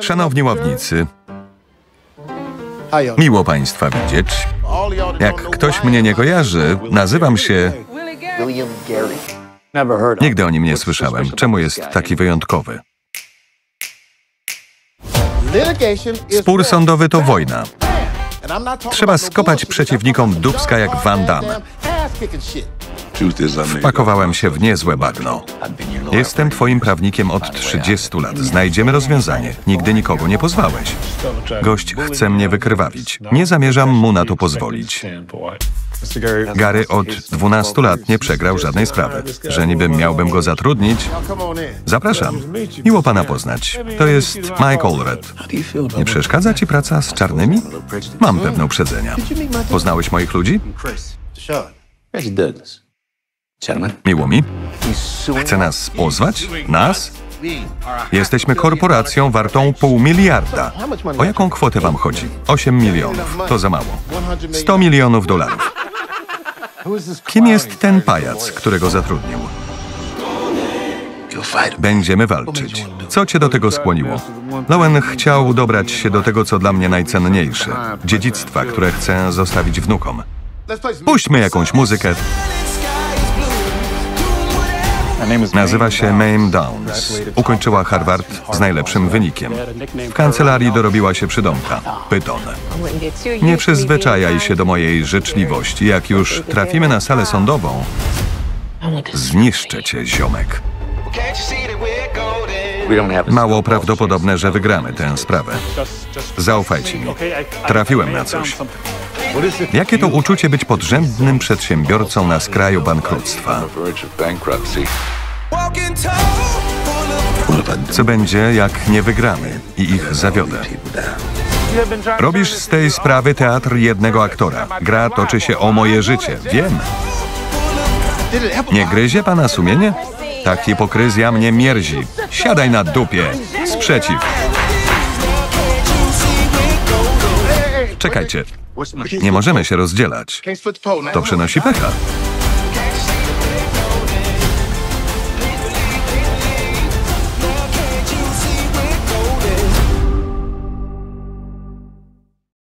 Szanowni ławnicy, Miło. Państwa widzieć. Jak ktoś mnie nie kojarzy, nazywam się. William Gary. Nigdy o nim nie słyszałem. Czemu jest taki wyjątkowy? Spór sądowy to wojna. Trzeba skopać przeciwnikom dubska jak Van Damme. Wpakowałem się w niezłe bagno. Jestem twoim prawnikiem od 30 lat. Znajdziemy rozwiązanie. Nigdy nikogo nie pozwałeś. Gość chce mnie wykrwawić. Nie zamierzam mu na to pozwolić. Gary od 12 lat nie przegrał żadnej sprawy. Że niby miałbym go zatrudnić? Zapraszam. Miło pana poznać. To jest Mike Allred. Nie przeszkadza ci praca z czarnymi? Mam pewne uprzedzenia. Poznałeś moich ludzi? Reggie Douglas. Miło mi. Chce nas pozwać? Nas? Jesteśmy korporacją wartą pół miliarda. O jaką kwotę wam chodzi? 8 milionów. To za mało. 100 milionów dolarów. Kim jest ten pajac, którego zatrudnił? Będziemy walczyć. Co cię do tego skłoniło? Lowen chciał dobrać się do tego, co dla mnie najcenniejsze. Dziedzictwa, które chcę zostawić wnukom. Puśćmy jakąś muzykę. Nazywa się Mame Downs. Ukończyła Harvard z najlepszym wynikiem. W kancelarii dorobiła się przydomka. Pyton. Nie przyzwyczajaj się do mojej życzliwości. Jak już trafimy na salę sądową, zniszczę cię, ziomek. We don't have a Mało prawdopodobne, że wygramy tę sprawę. Zaufajcie mi. Trafiłem na coś. Jakie to uczucie być podrzędnym przedsiębiorcą na skraju bankructwa? Co będzie, jak nie wygramy i ich zawiodę? Robisz z tej sprawy teatr jednego aktora. Gra toczy się o moje życie. Wiem. Nie gryzie pana sumienie? Ta hipokryzja mnie mierzi. Siadaj na dupie. Sprzeciw. Czekajcie. Nie możemy się rozdzielać. To przynosi pecha.